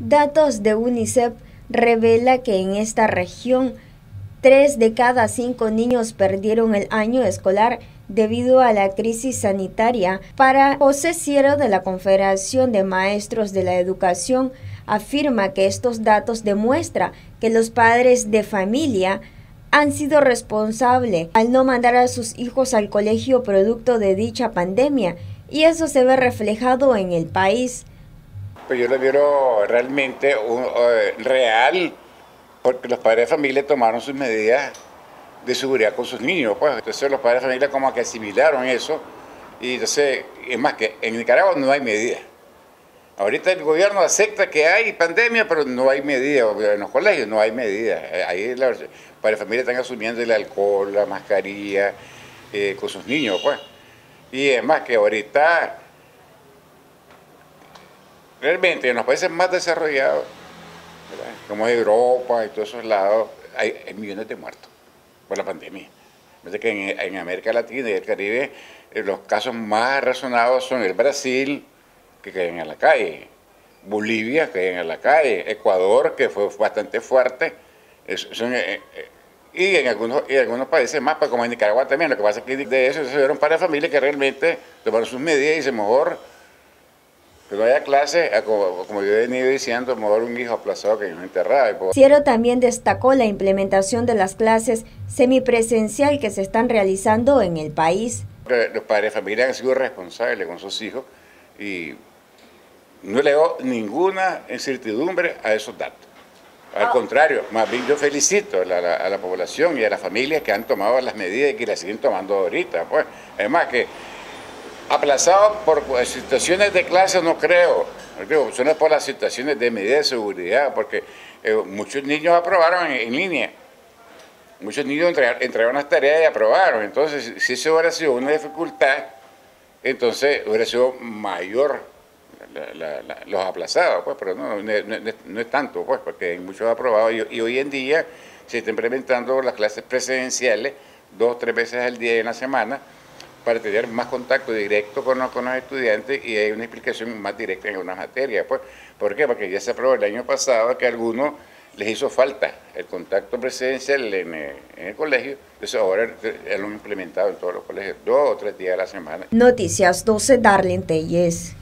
Datos de UNICEF revela que en esta región tres de cada cinco niños perdieron el año escolar debido a la crisis sanitaria. Para José Ciero de la Confederación de Maestros de la Educación, afirma que estos datos demuestran que los padres de familia han sido responsables al no mandar a sus hijos al colegio producto de dicha pandemia y eso se ve reflejado en el país. Pues yo lo veo realmente eh, real porque los padres de familia tomaron sus medidas de seguridad con sus niños. Pues. Entonces los padres de familia como que asimilaron eso y entonces, es más que en Nicaragua no hay medidas. Ahorita el gobierno acepta que hay pandemia, pero no hay medidas. En los colegios no hay medidas. Eh, ahí los padres de familia están asumiendo el alcohol, la mascarilla eh, con sus niños, pues. Y es más que ahorita, realmente en los países más desarrollados, como Europa y todos esos lados, hay, millones de muertos por la pandemia. que en, en, América Latina y el Caribe eh, los casos más razonados son el Brasil, que caen en la calle, Bolivia, que caen en la calle, Ecuador, que fue bastante fuerte, son, eh, eh, y en algunos, y algunos países más, pues, como en Nicaragua también. Lo que pasa es que de eso se dieron para familias que realmente tomaron sus medidas y se mejor no haya clase, como, yo he venido diciendo, mejor un hijo aplazado que un enterrado. Ciero también destacó la implementación de las clases semipresencial que se están realizando en el país. Los padres de familia han sido responsables con sus hijos y no le doy ninguna incertidumbre a esos datos. Al ah. contrario, más bien yo felicito a la, población y a las familias que han tomado las medidas y que las siguen tomando ahorita. Pues, además que aplazado por situaciones de clase no creo, digo, no es por las situaciones de medidas de seguridad, porque eh, muchos niños aprobaron en, línea, muchos niños entregaron, las tareas y aprobaron, entonces si eso hubiera sido una dificultad, entonces hubiera sido mayor los aplazados, pues, pero no, no, es tanto, pues, porque hay muchos aprobados y, hoy en día se está implementando las clases presidenciales dos, tres veces al día y en la semana para tener más contacto directo con los, con los estudiantes y hay una explicación más directa en algunas materias. Pues. ¿Por qué? Porque ya se aprobó el año pasado que a algunos les hizo falta el contacto presidencial en, eh, en el colegio, entonces ahora lo han implementado en todos los colegios, dos o tres días a la semana. Noticias 12, Darlene Telles.